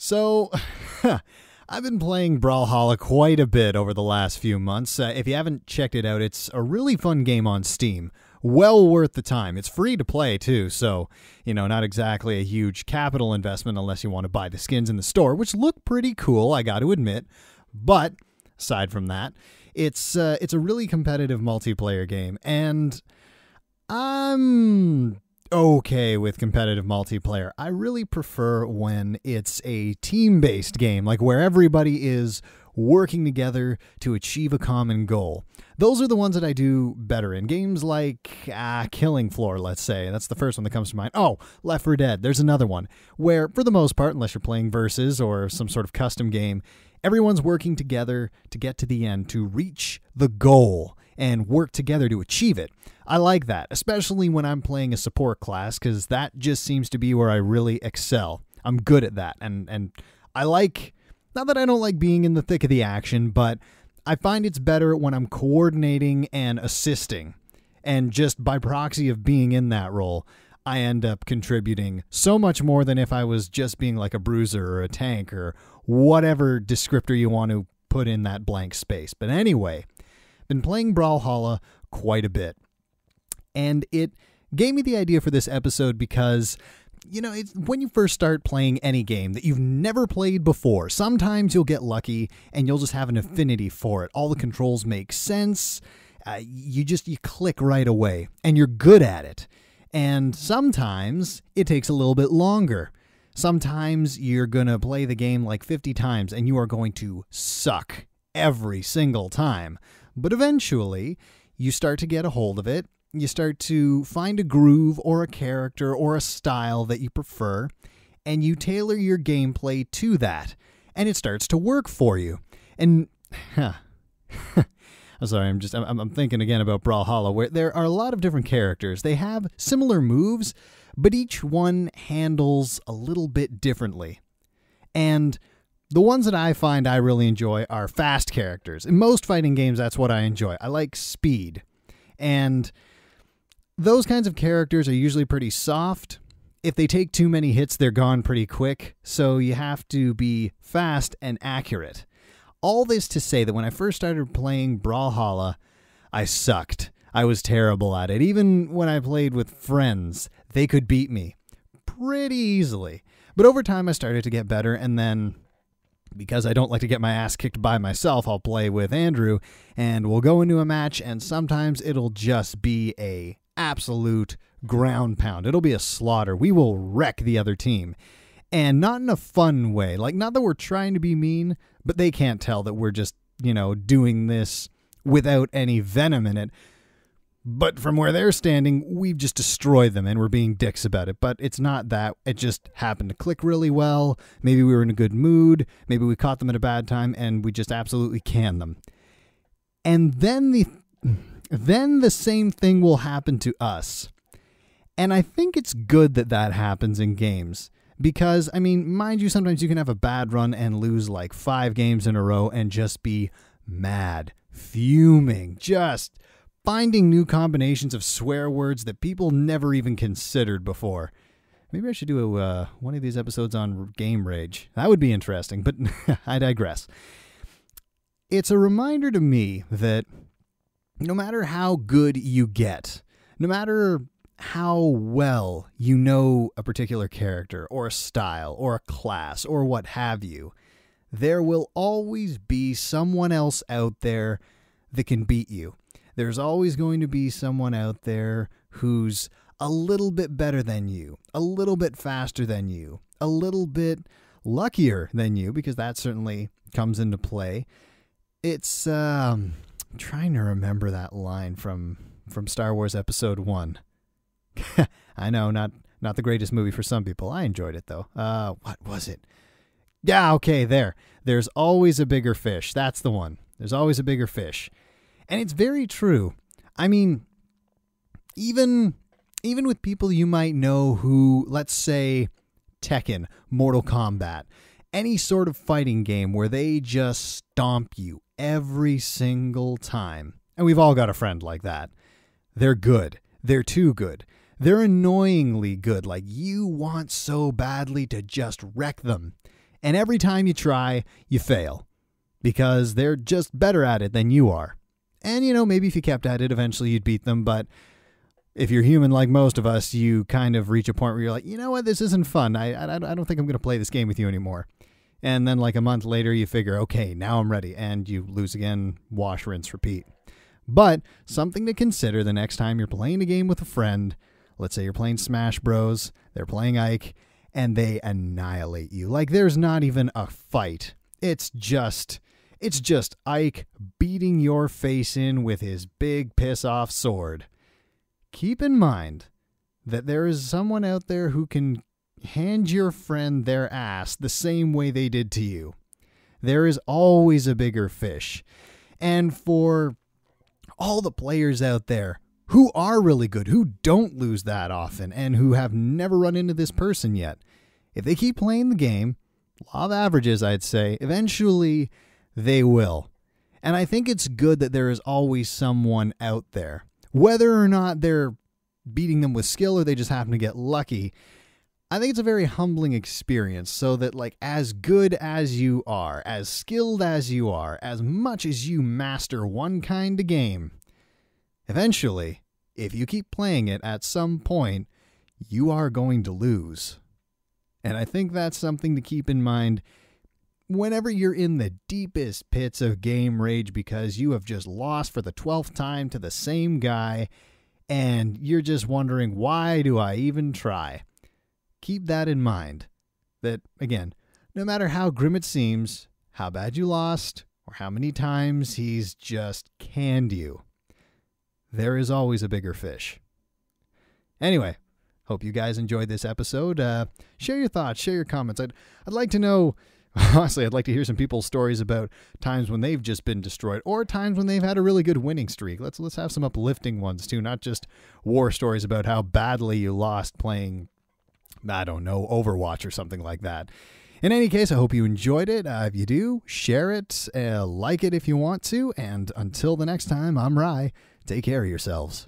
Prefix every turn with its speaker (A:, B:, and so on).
A: So, I've been playing Brawlhalla quite a bit over the last few months. Uh, if you haven't checked it out, it's a really fun game on Steam. Well worth the time. It's free to play too, so, you know, not exactly a huge capital investment unless you want to buy the skins in the store, which look pretty cool, I got to admit. But aside from that, it's uh, it's a really competitive multiplayer game and I'm okay with competitive multiplayer. I really prefer when it's a team based game, like where everybody is working together to achieve a common goal. Those are the ones that I do better in. Games like ah, Killing Floor, let's say. That's the first one that comes to mind. Oh, Left 4 Dead. There's another one where, for the most part, unless you're playing versus or some sort of custom game, everyone's working together to get to the end, to reach the goal and work together to achieve it. I like that, especially when I'm playing a support class, because that just seems to be where I really excel. I'm good at that. And, and I like, not that I don't like being in the thick of the action, but I find it's better when I'm coordinating and assisting. And just by proxy of being in that role, I end up contributing so much more than if I was just being like a bruiser or a tank or whatever descriptor you want to put in that blank space. But anyway, been playing Brawlhalla quite a bit. And it gave me the idea for this episode because you know, it's when you first start playing any game that you've never played before, sometimes you'll get lucky and you'll just have an affinity for it. All the controls make sense. Uh, you just you click right away and you're good at it. And sometimes it takes a little bit longer. Sometimes you're going to play the game like 50 times and you are going to suck every single time. But eventually, you start to get a hold of it. You start to find a groove or a character or a style that you prefer, and you tailor your gameplay to that, and it starts to work for you. And, huh. I'm sorry, I'm just I'm, I'm thinking again about Brawlhalla, where there are a lot of different characters. They have similar moves, but each one handles a little bit differently. And the ones that I find I really enjoy are fast characters. In most fighting games, that's what I enjoy. I like speed. And those kinds of characters are usually pretty soft. If they take too many hits, they're gone pretty quick. So you have to be fast and accurate. All this to say that when I first started playing Brawlhalla, I sucked. I was terrible at it. Even when I played with friends, they could beat me pretty easily. But over time, I started to get better, and then because I don't like to get my ass kicked by myself, I'll play with Andrew and we'll go into a match and sometimes it'll just be a absolute ground pound. It'll be a slaughter. We will wreck the other team. And not in a fun way. Like not that we're trying to be mean, but they can't tell that we're just, you know, doing this without any venom in it. But from where they're standing, we've just destroyed them and we're being dicks about it. But it's not that. It just happened to click really well. Maybe we were in a good mood. Maybe we caught them at a bad time and we just absolutely can them. And then the then the same thing will happen to us. And I think it's good that that happens in games because I mean, mind you, sometimes you can have a bad run and lose like 5 games in a row and just be mad, fuming, just finding new combinations of swear words that people never even considered before. Maybe I should do a, uh, one of these episodes on game rage. That would be interesting, but I digress. It's a reminder to me that no matter how good you get, no matter how well you know a particular character or a style or a class or what have you, there will always be someone else out there that can beat you there's always going to be someone out there who's a little bit better than you, a little bit faster than you, a little bit luckier than you, because that certainly comes into play. It's um, I'm trying to remember that line from from Star Wars Episode One. I know, not not the greatest movie for some people. I enjoyed it though. Uh, what was it? Yeah, okay, there. There's always a bigger fish. That's the one. There's always a bigger fish. And it's very true. I mean, even even with people you might know who, let's say, Tekken, Mortal Kombat, any sort of fighting game where they just stomp you every single time. And we've all got a friend like that. They're good. They're too good. They're annoyingly good. Like you want so badly to just wreck them. And every time you try, you fail because they're just better at it than you are. And, you know, maybe if you kept at it, eventually you'd beat them. But if you're human like most of us, you kind of reach a point where you're like, you know what, this isn't fun. I, I, I don't think I'm going to play this game with you anymore. And then, like a month later, you figure, okay, now I'm ready. And you lose again, wash, rinse, repeat. But something to consider the next time you're playing a game with a friend. Let's say you're playing Smash Bros., they're playing Ike, and they annihilate you. Like there's not even a fight. It's just it's just Ike beating your face in with his big piss off sword. Keep in mind that there is someone out there who can hand your friend their ass the same way they did to you. There is always a bigger fish. And for all the players out there who are really good, who don't lose that often, and who have never run into this person yet, if they keep playing the game, law of averages, I'd say, eventually they will. And I think it's good that there is always someone out there. Whether or not they're beating them with skill or they just happen to get lucky, I think it's a very humbling experience so that, like, as good as you are, as skilled as you are, as much as you master one kind of game, eventually, if you keep playing it at some point, you are going to lose. And I think that's something to keep in mind whenever you're in the deepest pits of game rage because you have just lost for the 12th time to the same guy and you're just wondering, why do I even try? Keep that in mind. That, again, no matter how grim it seems, how bad you lost, or how many times he's just canned you, there is always a bigger fish. Anyway, hope you guys enjoyed this episode. Uh, share your thoughts, share your comments. I'd, I'd like to know honestly, I'd like to hear some people's stories about times when they've just been destroyed or times when they've had a really good winning streak. Let's let's have some uplifting ones too, not just war stories about how badly you lost playing I don't know, Overwatch or something like that. In any case, I hope you enjoyed it. Uh, if you do, share it, uh, like it if you want to, and until the next time, I'm Ry. Take care of yourselves.